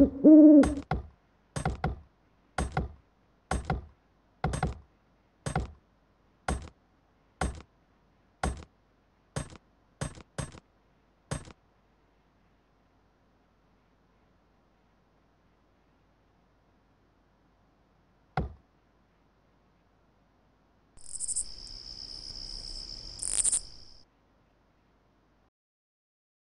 Ooh.